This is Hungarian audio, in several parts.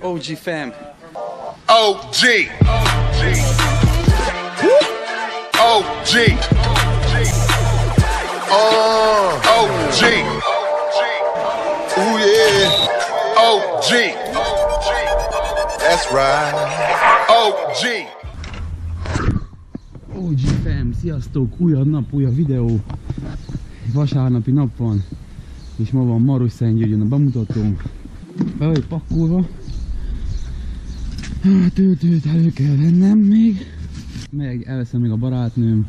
OG fam. OG. OG. Uh, OG. Ooh yeah. OG. That's right. OG. OG fam, sziasztok! Újabb nap, újabb videó. Vasárnapi nap van, és ma van Maros Szentgyörgyön a bemutatónk. Be vagy pakolva. Hát elő kell vennem még. Meg elveszem még a barátnőm,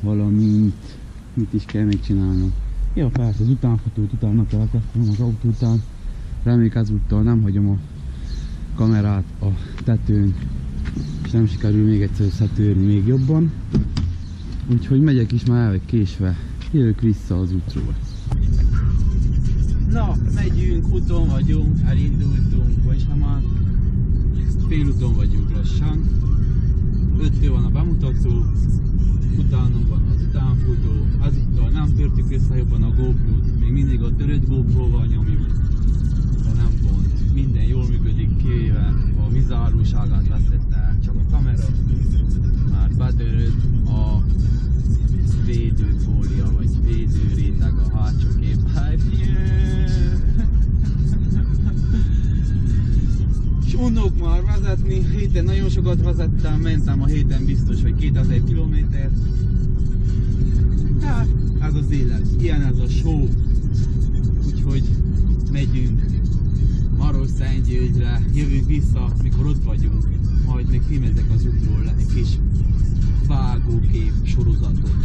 valamint mit is kell még csinálnom. Ja, persze, az utánfotót utána elkezdtem az autó után. Reméljük ezúttal nem hagyom a kamerát a tetőn, és nem sikerül még egyszer összetörni még jobban. Úgyhogy megyek is már el késve. Jövök vissza az útról. Megyünk, úton vagyunk, elindultunk, vagyis ha már félúton vagyunk lassan. Öttől van a bemutató, utánunk van az utánfutó, azúttal nem törtük össze jobban a GoPro-t, még mindig a törött GoPro-val nyomjuk, de nem gond, minden jól működik, kivéve a vízállóságát vesztette csak a kamera, már bedörött a védőfólia, vagy védőréteg a hátsó unok már vezetni, héten nagyon sokat vezettem, mentem a héten biztos, hogy 2000 kilométer. Hát, ez az élet, ilyen ez a show. Úgyhogy megyünk Maros Szentgyörgyre, jövünk vissza, mikor ott vagyunk. Majd még filmezek az útról egy kis vágókép sorozatot.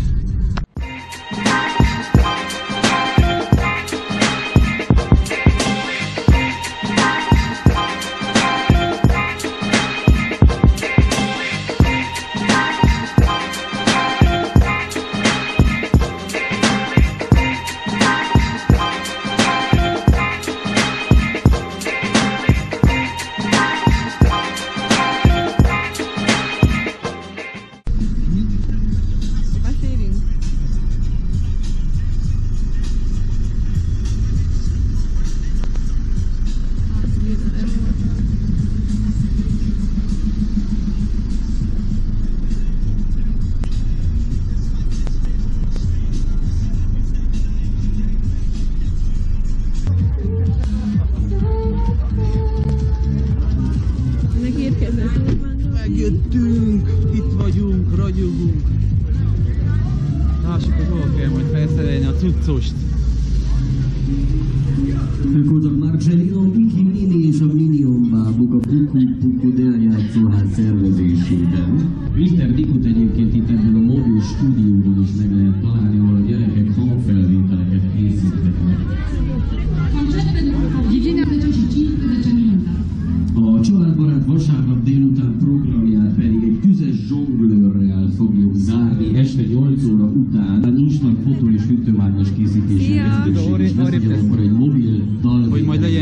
Felszerelni a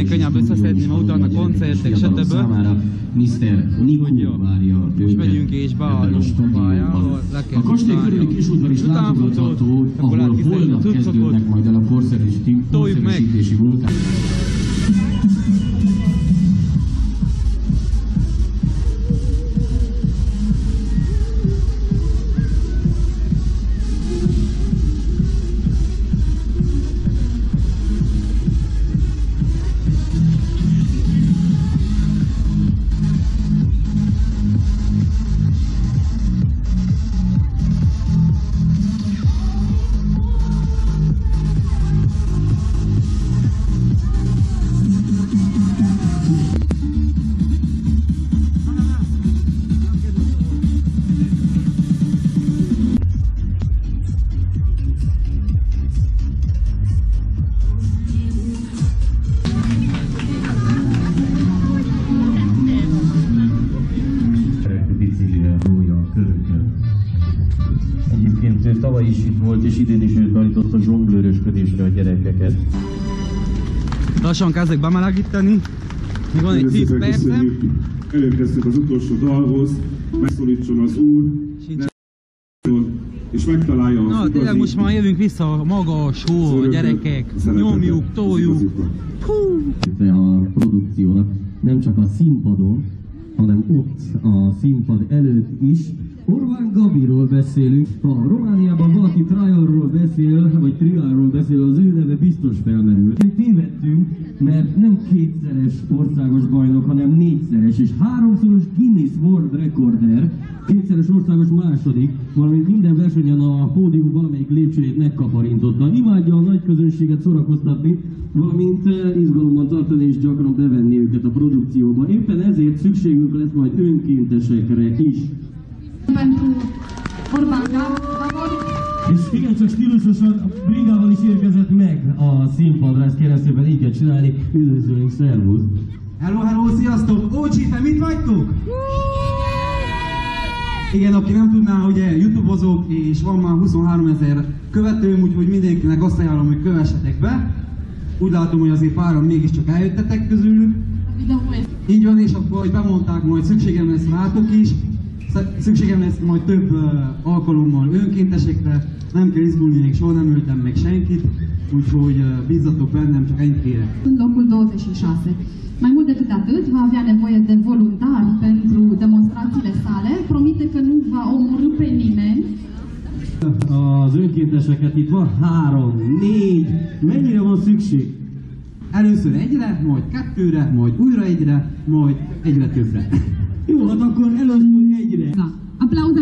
könnyebb összeszedni, mert utána koncertek, stb. Mr. Nikó várja Most megyünk és beállunk pályába, le kell A kastély körüli kisútban is látogatható, ahol holnap kezdődnek majd el a korszerűsítési munkák. Ő tavaly is itt volt, és idén is ő tanította zsonglőrösködésre a gyerekeket. Lassan kezdek bemelegíteni. Még van egy 10 percem. Elérkeztünk az utolsó dalhoz, megszólítson az Úr, Sincs. és megtalálja Na, igazi tényleg most már jövünk vissza a maga a show, a gyerekek. Nyomjuk, toljuk. Hú! A produkciónak nem csak csak a színpadon, hanem ott a színpad előtt is. Orbán Gabiról beszélünk. Ha Romániában valaki trialról beszél, vagy trialról beszél, az ő neve biztos felmerül. Tévedtünk, mert nem kétszeres országos bajnok, hanem négyszeres, és háromszoros Guinness World Recorder, kétszeres országos második, valamint minden versenyen a pódium valamelyik lépcsőjét megkaparintotta. Imádja a nagy közönséget szórakoztatni, valamint eh, izgalomban tartani és gyakran bevenni őket a produkcióba. Éppen ezért szükségünk lesz majd önkéntesekre is. És igen, csak stílusosan Brigával is érkezett meg a színpadra, ezt kérem szépen így kell csinálni. Üdvözlünk, szervusz! Hello, hello, sziasztok! OG, te mit vagytok? Igen, aki nem tudná, ugye youtubozok, és van már 23 ezer követőm, úgyhogy mindenkinek azt ajánlom, hogy kövessetek be. Úgy látom, hogy azért páran mégiscsak eljöttetek közülük. Így van, és akkor, hogy bemondták, majd szükségem lesz rátok is. Sz- Szükségem lesz majd több uh, alkalommal önkéntesekre. Nem kell izgulni, még soha nem öltem meg senkit. Úgyhogy uh, bízzatok bennem, csak ennyit kérek. în locul 26. Mai mult decât atât, va avea nevoie de voluntari pentru demonstrațiile sale. Promite că nu va omorâ pe nimeni. Az önkénteseket itt van három, négy, mennyire van szükség? Először egyre, majd kettőre, majd újra egyre, majd egyre többre. Jó, hát akkor először egyre. Da. Aplauze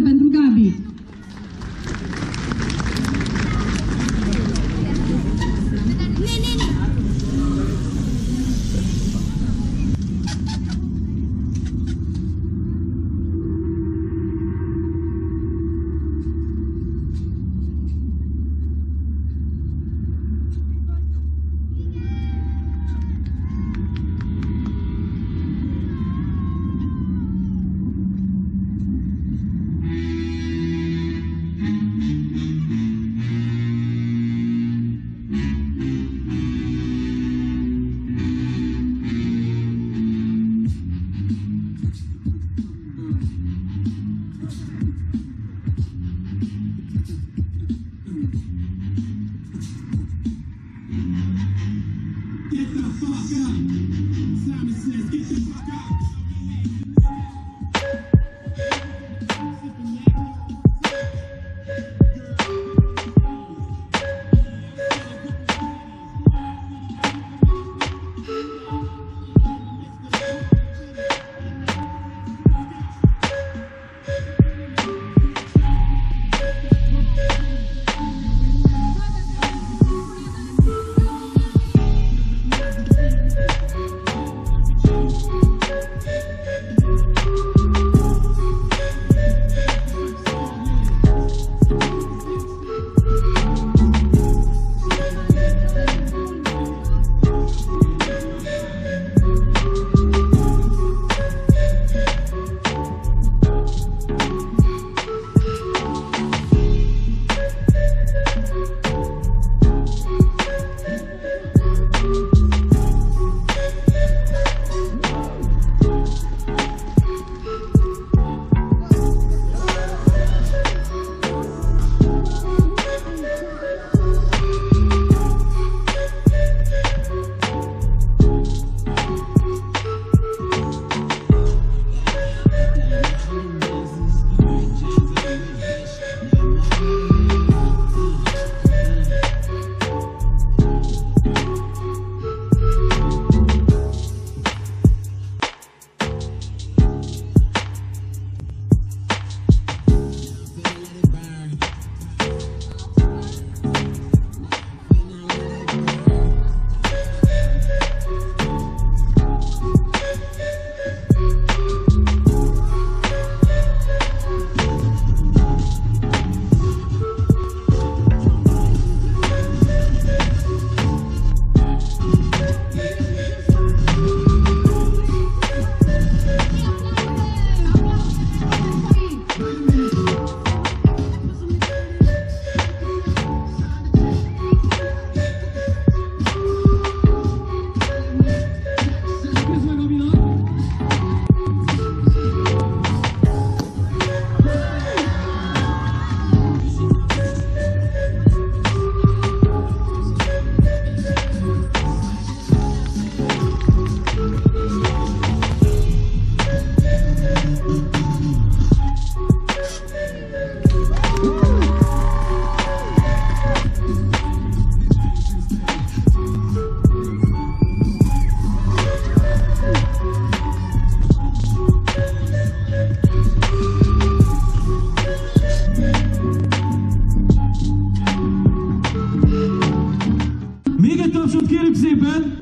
Deutschland Kirchsippen.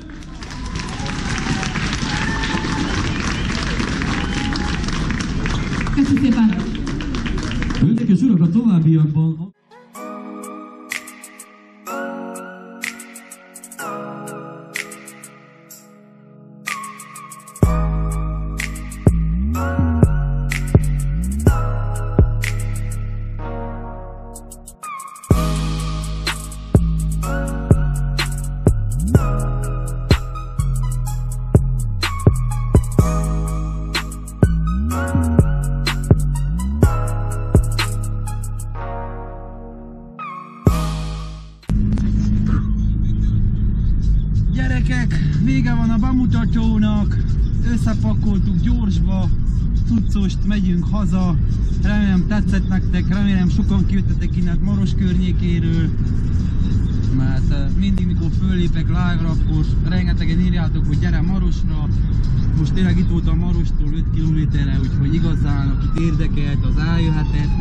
Köszönöm szépen! Önnek és urak, a továbbiakban... Gyerekek, vége van a bemutatónak, összepakoltuk gyorsba, cuccost, megyünk haza. Remélem tetszett nektek, remélem sokan kijöttetek innen Maros környékéről. Mert eh, mindig mikor föllépek lágra, akkor rengetegen írjátok, hogy gyere Marosra. Most tényleg itt voltam Marostól 5 kilométerre, úgyhogy igazán, akit érdekelt, az eljöhetett.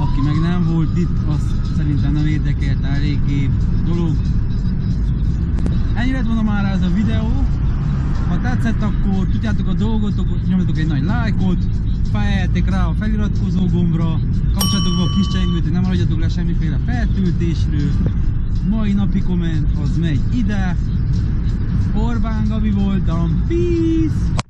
Aki meg nem volt itt, az szerintem nem érdekelt eléggé dolog. Ennyi lett volna már ez a videó. Ha tetszett, akkor tudjátok a dolgot, akkor nyomjatok egy nagy lájkot, fejeljetek rá a feliratkozó gombra, kapcsoljatok be a kis csengőt, hogy nem maradjatok le semmiféle feltöltésről. Mai napi komment az megy ide. Orbán Gabi voltam. Peace!